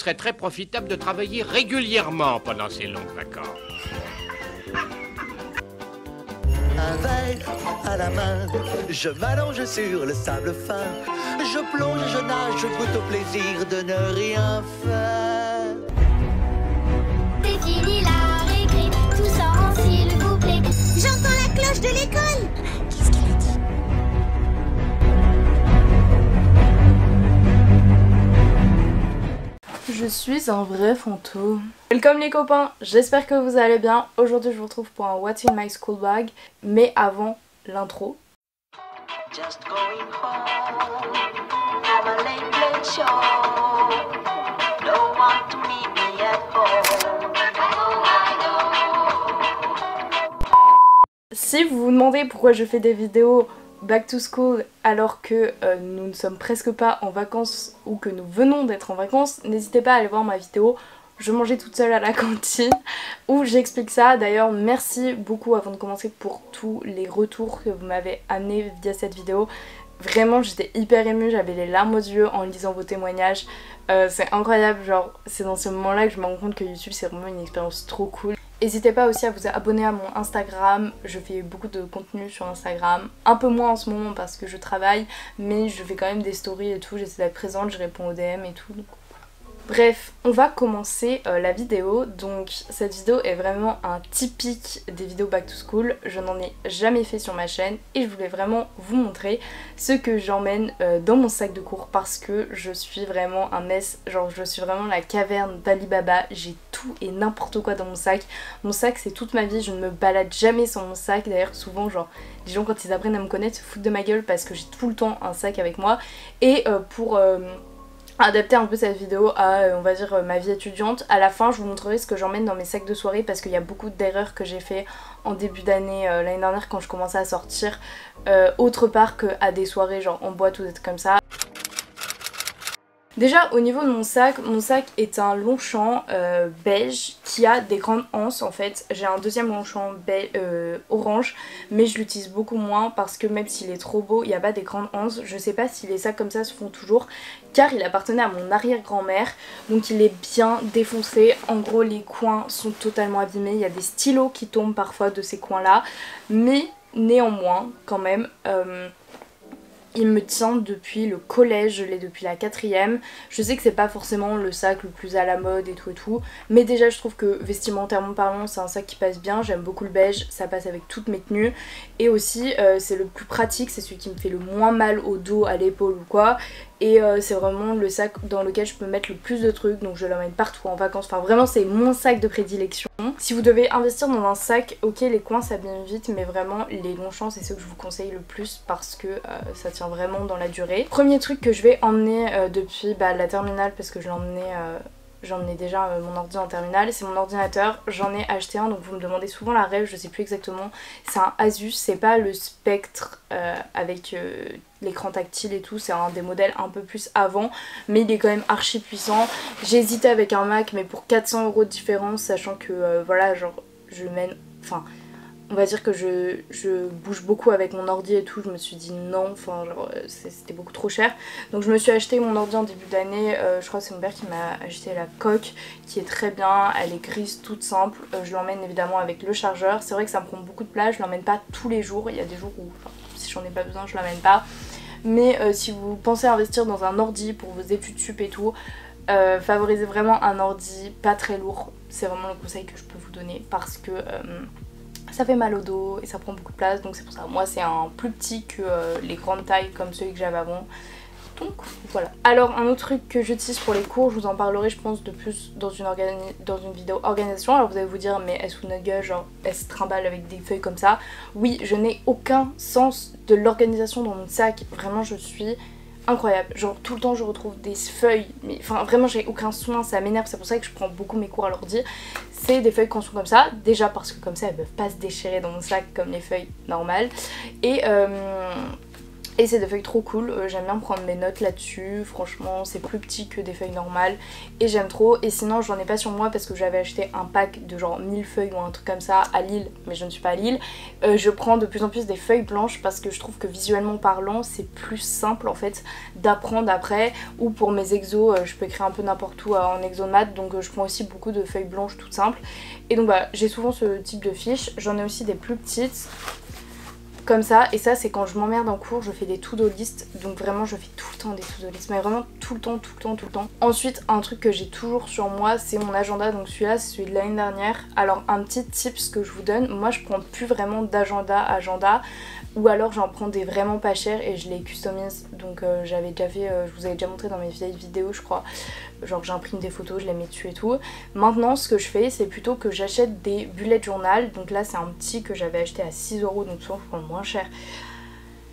Serait très profitable de travailler régulièrement pendant ces longues vacances. Un verre à la main, je m'allonge sur le sable fin. Je plonge, je nage, je goûte au plaisir de ne rien faire. Je suis un vrai fantôme. Welcome les copains, j'espère que vous allez bien. Aujourd'hui je vous retrouve pour un What's in my school bag. Mais avant l'intro. Just going home. Have a late, late show. No one to meet me at home. Si vous vous demandez pourquoi je fais des vidéos back to school alors que euh, nous ne sommes presque pas en vacances ou que nous venons d'être en vacances, n'hésitez pas à aller voir ma vidéo je mangeais toute seule à la cantine où j'explique ça. D'ailleurs merci beaucoup avant de commencer pour tous les retours que vous m'avez amenés via cette vidéo. Vraiment j'étais hyper émue, j'avais les larmes aux yeux en lisant vos témoignages. Euh, c'est incroyable, genre c'est dans ce moment là que je me rends compte que YouTube c'est vraiment une expérience trop cool. N'hésitez pas aussi à vous abonner à mon Instagram, je fais beaucoup de contenu sur Instagram, un peu moins en ce moment parce que je travaille, mais je fais quand même des stories et tout, j'essaie d'être présente, je réponds aux DM et tout, Bref, on va commencer euh, la vidéo. Donc cette vidéo est vraiment un typique des vidéos back to school. Je n'en ai jamais fait sur ma chaîne et je voulais vraiment vous montrer ce que j'emmène euh, dans mon sac de cours parce que je suis vraiment un mess. Genre je suis vraiment la caverne d'Alibaba. J'ai tout et n'importe quoi dans mon sac. Mon sac c'est toute ma vie. Je ne me balade jamais sans mon sac. D'ailleurs souvent genre les gens quand ils apprennent à me connaître se foutent de ma gueule parce que j'ai tout le temps un sac avec moi. Et euh, pour adapter un peu cette vidéo à euh, on va dire euh, ma vie étudiante. À la fin je vous montrerai ce que j'emmène dans mes sacs de soirée parce qu'il y a beaucoup d'erreurs que j'ai fait en début d'année euh, l'année dernière quand je commençais à sortir autre part qu'à des soirées genre en boîte ou des trucs comme ça. Déjà au niveau de mon sac, mon sac est un Longchamp euh, beige qui a des grandes anses en fait. J'ai un deuxième Longchamp euh, orange mais je l'utilise beaucoup moins parce que même s'il est trop beau, il n'y a pas des grandes anses. Je sais pas si les sacs comme ça se font toujours car il appartenait à mon arrière-grand-mère donc il est bien défoncé. En gros les coins sont totalement abîmés, il y a des stylos qui tombent parfois de ces coins là mais néanmoins quand même... Euh, il me tient depuis le collège, je l'ai depuis la quatrième. Je sais que c'est pas forcément le sac le plus à la mode et tout et tout. Mais déjà je trouve que vestimentairement parlant c'est un sac qui passe bien. J'aime beaucoup le beige, ça passe avec toutes mes tenues. Et aussi euh, c'est le plus pratique, c'est celui qui me fait le moins mal au dos, à l'épaule ou quoi et euh, c'est vraiment le sac dans lequel je peux mettre le plus de trucs donc je l'emmène partout en vacances. Enfin vraiment c'est mon sac de prédilection. Si vous devez investir dans un sac ok les coins s'abîment vite mais vraiment les Longchamp c'est ceux que je vous conseille le plus parce que euh, ça tient vraiment dans la durée. Premier truc que je vais emmener euh, depuis bah, la terminale parce que je l'ai ai déjà mon ordi en terminale, c'est mon ordinateur, j'en ai acheté un donc vous me demandez souvent la rêve, je sais plus exactement. C'est un Asus, c'est pas le Spectre avec l'écran tactile et tout, c'est un des modèles un peu plus avant, mais il est quand même archi puissant. Hésité avec un Mac, mais pour 400 euros de différence, sachant que euh, voilà, genre je mène, enfin on va dire que je, bouge beaucoup avec mon ordi et tout, je me suis dit non, enfin euh, c'était beaucoup trop cher. Donc je me suis acheté mon ordi en début d'année, euh, je crois que c'est mon père qui m'a acheté la coque qui est très bien, elle est grise toute simple, je l'emmène évidemment avec le chargeur. C'est vrai que ça me prend beaucoup de place, je l'emmène pas tous les jours, il y a des jours où si j'en ai pas besoin je l'emmène pas. Mais euh, si vous pensez investir dans un ordi pour vos études sup et tout, euh, favorisez vraiment un ordi pas très lourd. C'est vraiment le conseil que je peux vous donner parce que euh, ça fait mal au dos et ça prend beaucoup de place. Donc c'est pour ça. Moi c'est un plus petit que les grandes tailles comme celui que j'avais avant. Donc voilà. Alors un autre truc que j'utilise pour les cours, je vous en parlerai je pense de plus dans une, vidéo organisation. Alors vous allez vous dire mais est-ce que notre gueule genre elle se trimballe avec des feuilles comme ça? Oui je n'ai aucun sens de l'organisation dans mon sac. Vraiment je suis incroyable. Genre tout le temps je retrouve des feuilles. Mais enfin vraiment j'ai aucun soin, ça m'énerve. C'est pour ça que je prends beaucoup mes cours à l'ordi. C'est des feuilles qui sont comme ça. Déjà parce que comme ça elles peuvent pas se déchirer dans mon sac comme les feuilles normales. Et euh Et c'est des feuilles trop cool, euh, j'aime bien prendre mes notes là-dessus, franchement c'est plus petit que des feuilles normales et j'aime trop. Et sinon j'en ai pas sur moi parce que j'avais acheté un pack de genre 1000 feuilles ou un truc comme ça à Lille, mais je ne suis pas à Lille. Euh, je prends de plus en plus des feuilles blanches parce que je trouve que visuellement parlant c'est plus simple en fait d'apprendre après. Ou pour mes exos, euh, je peux écrire un peu n'importe où en exomat donc je prends aussi beaucoup de feuilles blanches toutes simples. Et donc bah j'ai souvent ce type de fiches, j'en ai aussi des plus petites comme ça. Et ça c'est quand je m'emmerde en cours je fais des to-do list. Donc vraiment je fais tout le temps des to-do list. Mais vraiment tout le temps tout le temps tout le temps. Ensuite un truc que j'ai toujours sur moi c'est mon agenda. Donc celui-là c'est celui de l'année dernière. Alors un petit tips que je vous donne. Moi je prends plus vraiment d'agenda agenda ou alors j'en prends des vraiment pas chers et je les customise. Donc euh, j'avais déjà fait euh, je vous avais déjà montré dans mes vieilles vidéos je crois. Genre j'imprime des photos je les mets dessus et tout. Maintenant ce que je fais c'est plutôt que j'achète des bullet journal. Donc là c'est un petit que j'avais acheté à 6 euros. Donc souvent je prends moins cher.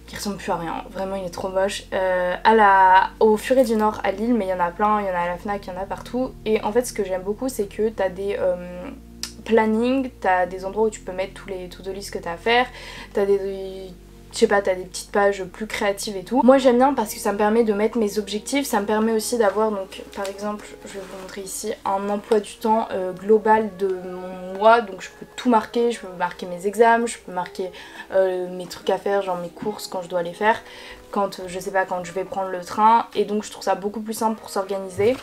Qui ressemble plus à rien, vraiment il est trop moche. Euh, à la, au Furet du Nord à Lille, mais il y en a plein, il y en a à la FNAC, il y en a partout. Et en fait ce que j'aime beaucoup c'est que t'as des planning, t'as des endroits où tu peux mettre tous les to-do list que t'as à faire, t'as des je sais pas, t'as des petites pages plus créatives et tout. Moi j'aime bien parce que ça me permet de mettre mes objectifs, ça me permet aussi d'avoir donc par exemple, je vais vous montrer ici, un emploi du temps euh, global de mon mois, donc je peux tout marquer, je peux marquer mes examens, je peux marquer euh, mes trucs à faire, genre mes courses quand je dois les faire, quand je sais pas, quand je vais prendre le train, et donc je trouve ça beaucoup plus simple pour s'organiser.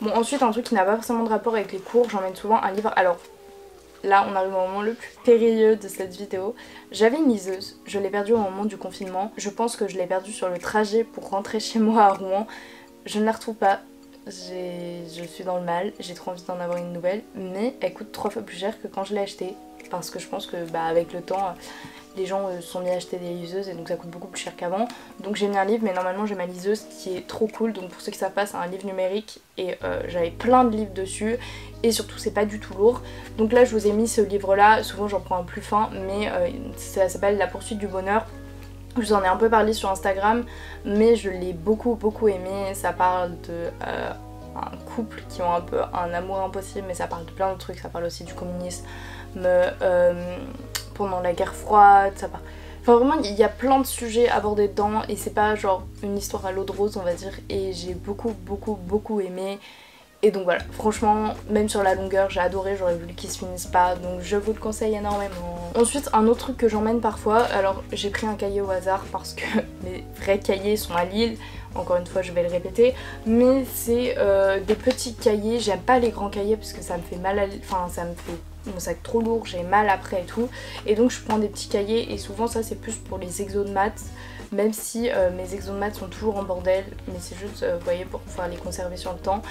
Bon ensuite un truc qui n'a pas forcément de rapport avec les cours, j'emmène souvent un livre, alors là on arrive au moment le plus périlleux de cette vidéo. J'avais une liseuse, je l'ai perdue au moment du confinement. Je pense que je l'ai perdue sur le trajet pour rentrer chez moi à Rouen. Je ne la retrouve pas, je suis dans le mal, j'ai trop envie d'en avoir une nouvelle, mais elle coûte trois fois plus cher que quand je l'ai achetée. Parce que je pense que bah, avec le temps, les gens euh, sont mis à acheter des liseuses et donc ça coûte beaucoup plus cher qu'avant. Donc j'ai mis un livre mais normalement j'ai ma liseuse qui est trop cool. Donc pour ceux qui savent pas c'est un livre numérique et euh, j'avais plein de livres dessus et surtout c'est pas du tout lourd. Donc là je vous ai mis ce livre là, souvent j'en prends un plus fin mais euh, ça s'appelle La poursuite du bonheur. Je vous en ai un peu parlé sur Instagram mais je l'ai beaucoup beaucoup aimé. Ça parle de un couple qui ont un peu un amour impossible mais ça parle de plein de trucs. Ça parle aussi du communisme pendant la guerre froide, ça part. Enfin vraiment il y a plein de sujets abordés dedans et c'est pas genre une histoire à l'eau de rose on va dire et j'ai beaucoup beaucoup beaucoup aimé et donc voilà franchement même sur la longueur j'ai adoré j'aurais voulu qu'il se finisse pas donc je vous le conseille énormément. Ensuite un autre truc que j'emmène parfois alors j'ai pris un cahier au hasard parce que mes vrais cahiers sont à Lille encore une fois je vais le répéter mais c'est euh, des petits cahiers j'aime pas les grands cahiers parce que ça me fait mal à enfin ça me fait mon sac trop lourd, j'ai mal après et tout. Et donc je prends des petits cahiers et souvent ça c'est plus pour les exos de maths. Même si euh, mes exos de maths sont toujours en bordel, mais c'est juste, euh, vous voyez, pour pouvoir les conserver sur le temps.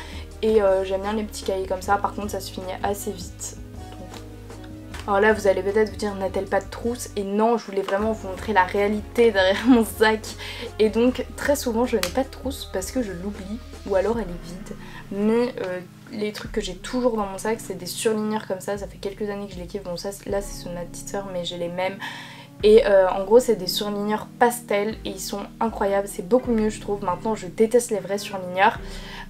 Et euh, j'aime bien les petits cahiers comme ça, par contre ça se finit assez vite. Alors là vous allez peut-être vous dire n'a-t-elle pas de trousse? Et non je voulais vraiment vous montrer la réalité derrière mon sac Et donc très souvent je n'ai pas de trousse parce que je l'oublie ou alors elle est vide Mais les trucs que j'ai toujours dans mon sac, c'est des surligneurs comme ça. Ça fait quelques années que je les kiffe. Bon, ça, là, c'est sur ma petite soeur, mais j'ai les mêmes. Et euh, en gros, c'est des surligneurs pastel et ils sont incroyables. C'est beaucoup mieux, je trouve. Maintenant, je déteste les vrais surligneurs.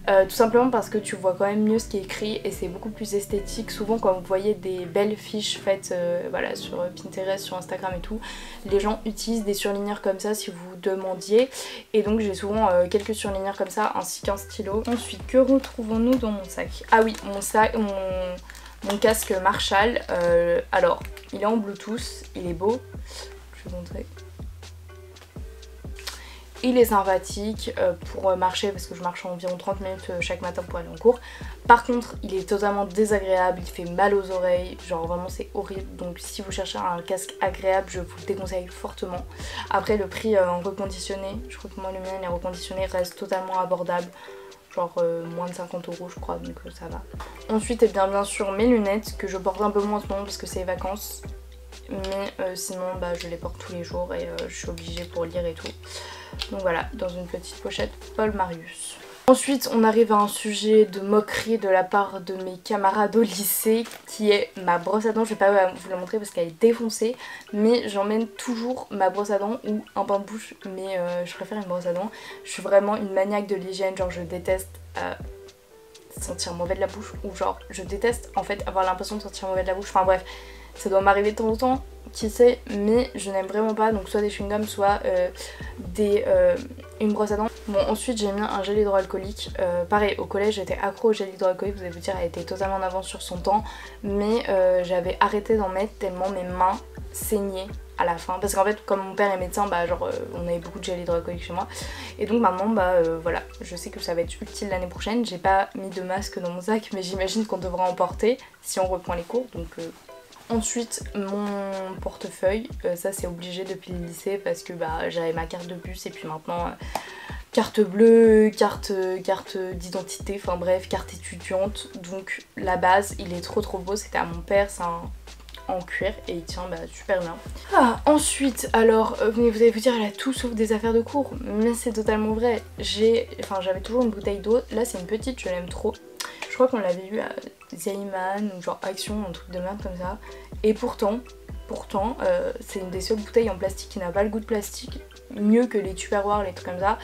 Euh, tout simplement parce que tu vois quand même mieux ce qui est écrit et c'est beaucoup plus esthétique. Souvent quand vous voyez des belles fiches faites euh, sur Pinterest, sur Instagram et tout, les gens utilisent des surligneurs comme ça si vous demandiez. Et donc j'ai souvent euh, quelques surligneurs comme ça ainsi qu'un stylo. Ensuite, que retrouvons-nous dans mon sac? Ah oui, mon sac, mon casque Marshall. alors, il est en Bluetooth, il est beau. Je vais vous montrer. Il est sympathique euh, pour marcher parce que je marche environ 30 minutes euh, chaque matin pour aller en cours. Par contre, il est totalement désagréable, il fait mal aux oreilles, genre vraiment c'est horrible. Donc si vous cherchez un casque agréable, je vous le déconseille fortement. Après le prix euh, en reconditionné, je crois que moi le mien est reconditionné, reste totalement abordable. Genre moins de 50 euros je crois, donc ça va. Ensuite, et eh bien, bien sûr mes lunettes que je porte un peu moins en ce moment parce que c'est les vacances. Mais sinon bah, je les porte tous les jours et je suis obligée pour lire et tout. Donc voilà, dans une petite pochette Paul Marius. Ensuite, on arrive à un sujet de moquerie de la part de mes camarades au lycée qui est ma brosse à dents. Je vais pas vous la montrer parce qu'elle est défoncée, mais j'emmène toujours ma brosse à dents ou un pain de bouche, mais euh, je préfère une brosse à dents. Je suis vraiment une maniaque de l'hygiène, genre je déteste euh, sentir mauvais de la bouche ou genre je déteste en fait avoir l'impression de sentir mauvais de la bouche. Enfin bref, ça doit m'arriver de temps en temps, qui sait, mais je n'aime vraiment pas. Donc soit des chewing-gums, soit euh, des, euh, une brosse à dents. Bon, ensuite j'ai mis un gel hydroalcoolique. Euh, pareil, au collège j'étais accro au gel hydroalcoolique, vous allez vous dire, elle était totalement en avance sur son temps. Mais j'avais arrêté d'en mettre tellement mes mains saignaient à la fin parce qu'en fait comme mon père est médecin bah genre on avait beaucoup de gel hydroalcoolique chez moi et donc maintenant bah voilà je sais que ça va être utile l'année prochaine j'ai pas mis de masque dans mon sac mais j'imagine qu'on devra en porter si on reprend les cours donc Ensuite, mon portefeuille, euh, ça c'est obligé depuis le lycée parce que bah, j'avais ma carte de bus et puis maintenant euh, carte bleue, carte, carte d'identité, enfin bref, carte étudiante. Donc la base, il est trop trop beau, c'était à mon père, c'est en cuir et il tient bah, super bien. Ah, ensuite, alors, euh, vous allez vous dire, elle a tout sauf des affaires de cours, mais c'est totalement vrai. J'ai, enfin, j'avais toujours une bouteille d'eau. Là, c'est une petite, je l'aime trop. Crois qu'on l'avait eu à Zayman ou genre Action, un truc de merde comme ça. Et pourtant, pourtant, euh, c'est une des seules bouteilles en plastique qui n'a pas le goût de plastique. Mieux que les tupperwares, les trucs comme ça.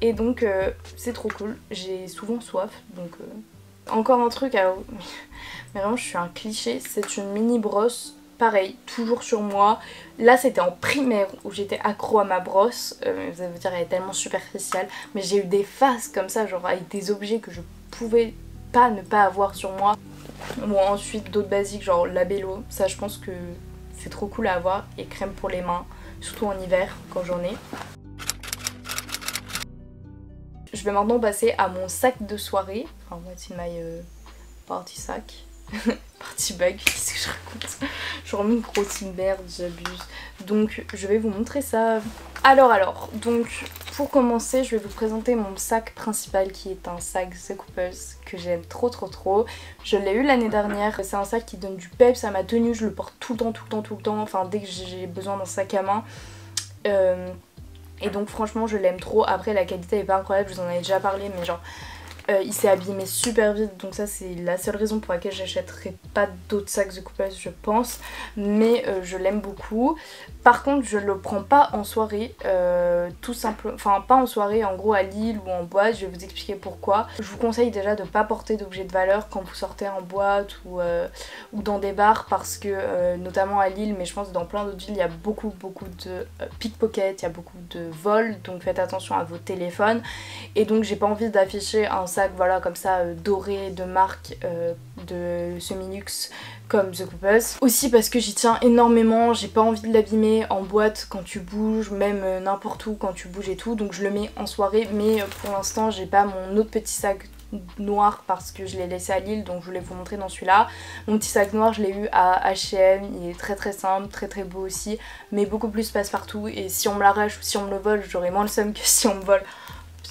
Et donc, euh, c'est trop cool. J'ai souvent soif, donc... Euh, encore un truc, alors... mais vraiment, je suis un cliché. C'est une mini brosse pareil, toujours sur moi. Là, c'était en primaire où j'étais accro à ma brosse. vous allez vous dire, elle est tellement superficielle. Mais j'ai eu des phases comme ça, genre avec des objets que je pouvais pas ne pas avoir sur moi. Bon, ensuite, d'autres basiques, genre labello. Ça, je pense que c'est trop cool à avoir. Et crème pour les mains, surtout en hiver, quand j'en ai. Je vais maintenant passer à mon sac de soirée. Enfin, what's in my euh, party sac? party bag, qu'est-ce que je raconte? Je remets une grosse merde, j'abuse. Donc, je vais vous montrer ça. Alors, alors, donc, pour commencer, je vais vous présenter mon sac principal qui est un sac The Couples que j'aime trop trop trop. Je l'ai eu l'année dernière, c'est un sac qui donne du peps à ma tenue, je le porte tout le temps, tout le temps, tout le temps, enfin dès que j'ai besoin d'un sac à main. Euh, et donc franchement je l'aime trop, après la qualité est pas incroyable, je vous en avais déjà parlé mais genre euh, il s'est abîmé super vite donc ça c'est la seule raison pour laquelle j'achèterai pas d'autres sacs de coupage je pense. Mais euh, je l'aime beaucoup. Par contre je le prends pas en soirée euh, tout simplement enfin pas en soirée en gros à Lille ou en boîte. Je vais vous expliquer pourquoi. Je vous conseille déjà de pas porter d'objets de valeur quand vous sortez en boîte ou, ou dans des bars parce que notamment à Lille mais je pense dans plein d'autres villes il y a beaucoup beaucoup de pickpockets il y a beaucoup de vols. Donc faites attention à vos téléphones. Et donc j'ai pas envie d'afficher un sac voilà comme ça euh, doré de marque euh, de semi-luxe comme The Couples. Aussi parce que j'y tiens énormément, j'ai pas envie de l'abîmer en boîte quand tu bouges, même euh, n'importe où quand tu bouges et tout, donc je le mets en soirée mais pour l'instant j'ai pas mon autre petit sac noir parce que je l'ai laissé à Lille donc je voulais vous montrer dans celui-là. Mon petit sac noir je l'ai eu à H&M, il est très très simple, très très beau aussi mais beaucoup plus passe-partout et si on me l'arrache ou si on me le vole j'aurais moins le seum que si on me vole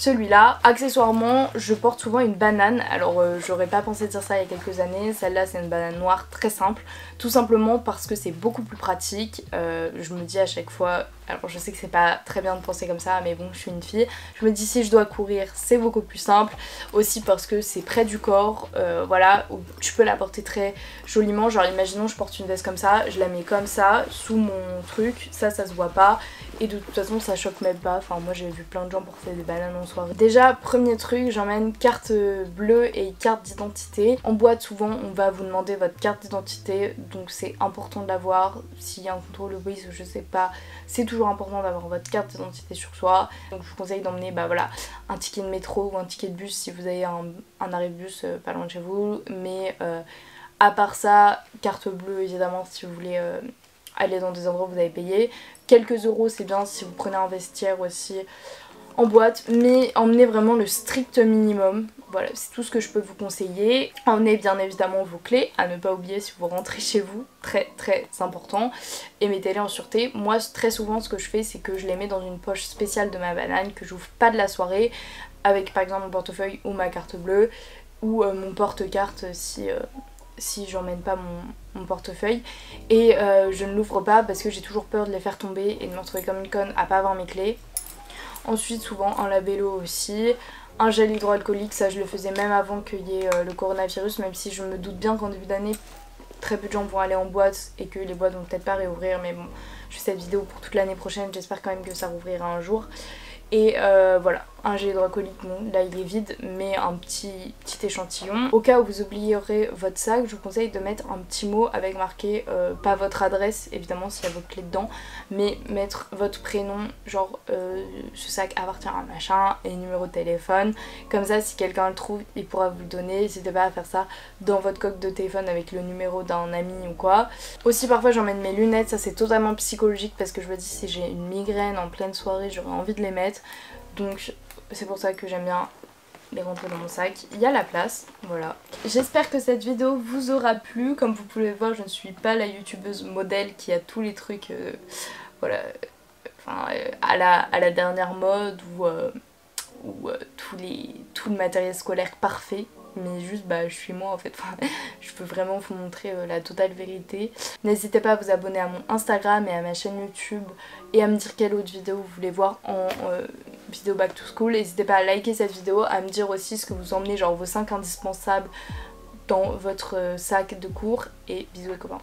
celui-là. Accessoirement, je porte souvent une banane. Alors, euh, j'aurais pas pensé dire ça il y a quelques années. Celle-là, c'est une banane noire très simple. Tout simplement parce que c'est beaucoup plus pratique. Euh, je me dis à chaque fois, alors je sais que c'est pas très bien de penser comme ça, mais bon, je suis une fille. Je me dis si je dois courir, c'est beaucoup plus simple. Aussi parce que c'est près du corps, euh, voilà, où tu peux la porter très joliment. Genre, imaginons, je porte une veste comme ça, je la mets comme ça, sous mon truc, ça, ça se voit pas. Et de toute façon, ça choque même pas. Enfin, moi, j'ai vu plein de gens porter des bananes en soirée. Déjà, premier truc, j'emmène carte bleue et carte d'identité. En boîte, souvent, on va vous demander votre carte d'identité, donc c'est important de l'avoir. S'il y a un contrôle ou je sais pas, c'est toujours important d'avoir votre carte d'identité sur soi. Donc je vous conseille d'emmener bah, un ticket de métro ou un ticket de bus si vous avez un, arrêt de bus euh, pas loin de chez vous. Mais euh, à part ça, carte bleue évidemment si vous voulez euh, aller dans des endroits où vous avez payé. Quelques euros c'est bien si vous prenez un vestiaire aussi en boîte. Mais emmenez vraiment le strict minimum. Voilà, c'est tout ce que je peux vous conseiller. Emmenez bien évidemment vos clés, à ne pas oublier si vous rentrez chez vous, très très important. Et mettez-les en sûreté. Moi, très souvent, ce que je fais, c'est que je les mets dans une poche spéciale de ma banane, que j'ouvre pas de la soirée, avec par exemple mon portefeuille ou ma carte bleue, ou euh, mon porte-carte si... Euh, si j'emmène pas mon, portefeuille. Et euh, je ne l'ouvre pas parce que j'ai toujours peur de les faire tomber et de me retrouver comme une conne à pas avoir mes clés. Ensuite souvent un labello aussi. Un gel hydroalcoolique, ça je le faisais même avant qu'il y ait euh, le coronavirus, même si je me doute bien qu'en début d'année, très peu de gens vont aller en boîte et que les boîtes vont peut-être pas réouvrir, mais bon, je fais cette vidéo pour toute l'année prochaine, j'espère quand même que ça rouvrira un jour. Et euh, voilà, un gel hydroalcoolique, bon là il est vide, mais un petit, petit échantillon. Au cas où vous oublierez votre sac, je vous conseille de mettre un petit mot avec marqué, euh, pas votre adresse évidemment s'il y a votre clé dedans, mais mettre votre prénom, genre euh, ce sac appartient à machin et numéro de téléphone. Comme ça si quelqu'un le trouve, il pourra vous le donner. N'hésitez pas à faire ça dans votre coque de téléphone avec le numéro d'un ami ou quoi. Aussi parfois j'emmène mes lunettes, ça c'est totalement psychologique parce que je me dis si j'ai une migraine en pleine soirée, j'aurais envie de les mettre. Donc c'est pour ça que j'aime bien les rentrer dans mon sac. Il y a la place, voilà. J'espère que cette vidéo vous aura plu. Comme vous pouvez voir, je ne suis pas la youtubeuse modèle qui a tous les trucs, euh, voilà, enfin, euh, à, la, dernière mode ou, euh, ou tous les, tout le matériel scolaire parfait mais juste bah je suis moi en fait je peux vraiment vous montrer la totale vérité n'hésitez pas à vous abonner à mon Instagram et à ma chaîne YouTube et à me dire quelle autre vidéo vous voulez voir en vidéo back to school n'hésitez pas à liker cette vidéo à me dire aussi ce que vous emmenez genre vos 5 indispensables dans votre euh, sac de cours et bisous les copains